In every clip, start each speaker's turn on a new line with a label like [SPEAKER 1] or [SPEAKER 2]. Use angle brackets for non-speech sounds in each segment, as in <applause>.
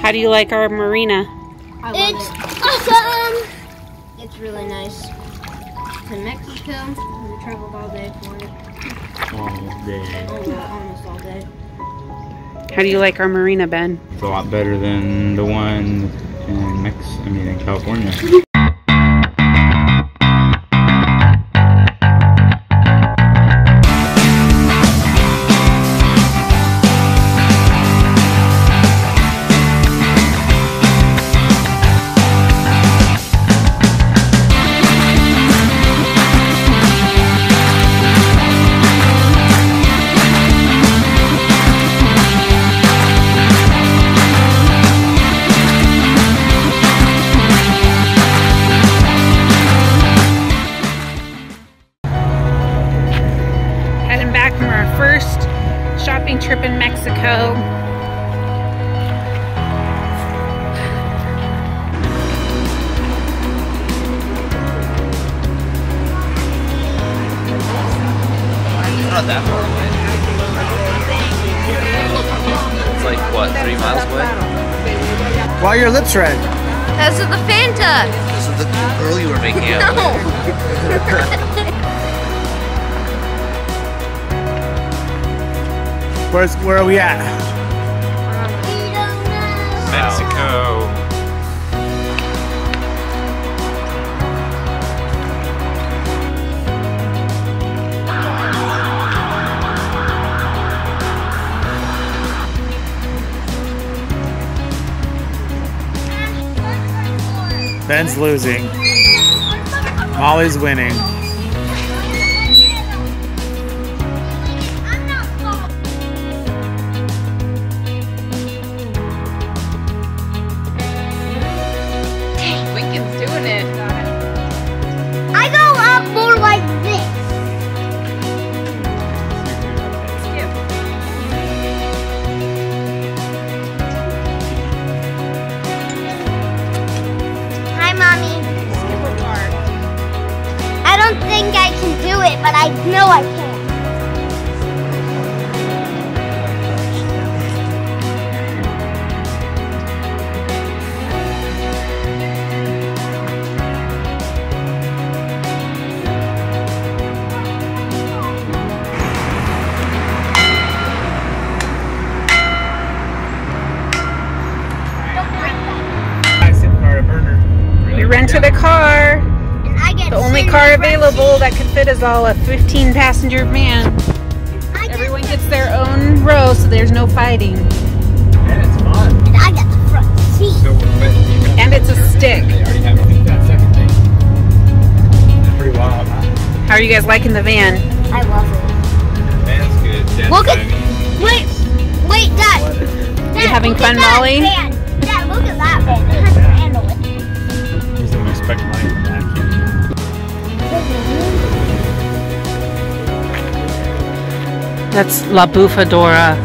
[SPEAKER 1] How do you like our marina?
[SPEAKER 2] I love
[SPEAKER 3] It's
[SPEAKER 2] it.
[SPEAKER 3] awesome.
[SPEAKER 2] It's really nice. In Mexico, we traveled all day for it.
[SPEAKER 4] all day.
[SPEAKER 2] Oh, well, almost all day.
[SPEAKER 1] How do you like our marina, Ben?
[SPEAKER 4] It's a lot better than the one in Mex. I mean, in California. <laughs>
[SPEAKER 5] that far away. It's like what, three miles away?
[SPEAKER 6] Why are your lips red?
[SPEAKER 2] That's the Fanta.
[SPEAKER 5] This is the girl you were making out with. <laughs>
[SPEAKER 6] Where's where are we at? Ben's losing. Molly's winning.
[SPEAKER 3] But I know I
[SPEAKER 1] car
[SPEAKER 3] in the front
[SPEAKER 1] available that could fit us all a 15 passenger van.
[SPEAKER 3] seat. I get-
[SPEAKER 1] Everyone gets their own row, so there's no fighting.
[SPEAKER 6] And it's fun.
[SPEAKER 3] And I got the front seat.
[SPEAKER 4] So, but you got,
[SPEAKER 1] And it's a stick.
[SPEAKER 4] they already have
[SPEAKER 6] That second thing. That's pretty wild, huh?
[SPEAKER 1] How are you guys liking the van?
[SPEAKER 3] I love it.
[SPEAKER 4] The van's good. That's
[SPEAKER 3] Look at- Wait, wait, Dad. Dad,
[SPEAKER 1] having fun, Molly?
[SPEAKER 3] Van. Dad, look at that van.
[SPEAKER 6] Oh,
[SPEAKER 1] That's La Bufadora.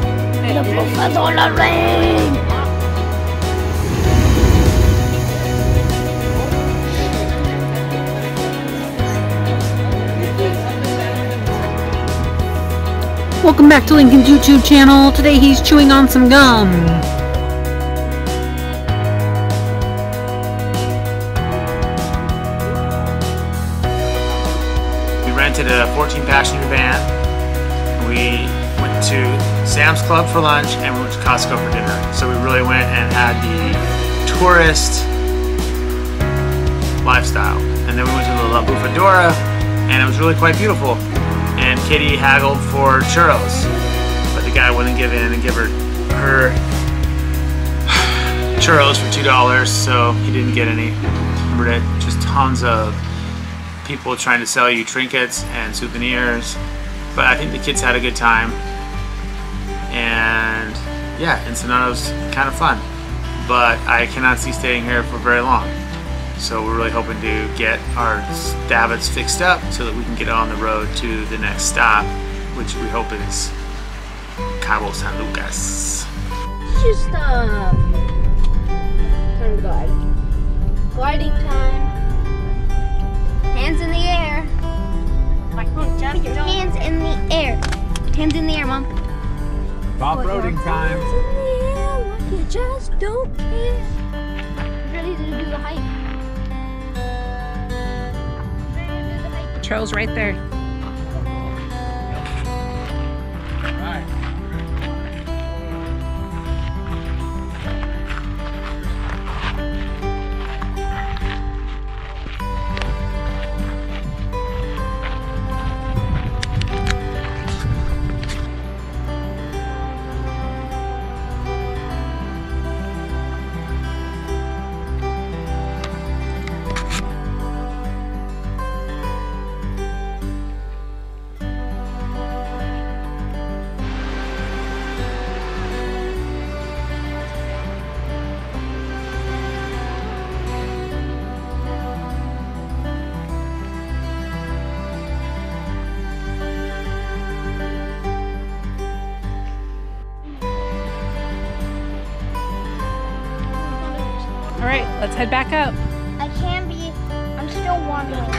[SPEAKER 1] Welcome back to Lincoln's YouTube channel. Today he's chewing on some gum.
[SPEAKER 6] We rented a 14 passenger van. We went to Sam's Club for lunch and we went to Costco for dinner. So we really went and had the tourist lifestyle. And then we went to the La Bufadora and it was really quite beautiful. And Katie haggled for churros, but the guy wouldn't give in and give her her <sighs> churros for two dollars, so he didn't get any. It just tons of people trying to sell you trinkets and souvenirs. But I think the kids had a good time. And yeah, Ensenada's kind of fun. But I cannot see staying here for very long. So we're really hoping to get our davits fixed up so that we can get on the road to the next stop, which we hope is Cabo San Lucas.
[SPEAKER 2] Just uh, time to glide. Time. Hands in the air.
[SPEAKER 3] Air. Hands in the air, Mom.
[SPEAKER 6] Off-roading time.
[SPEAKER 2] Hands in the air, look at
[SPEAKER 3] just don't care. Ready to do the hike. Ready to do the hike.
[SPEAKER 1] Trail's right there. Let's head back up.
[SPEAKER 3] I can be. I'm still wandering.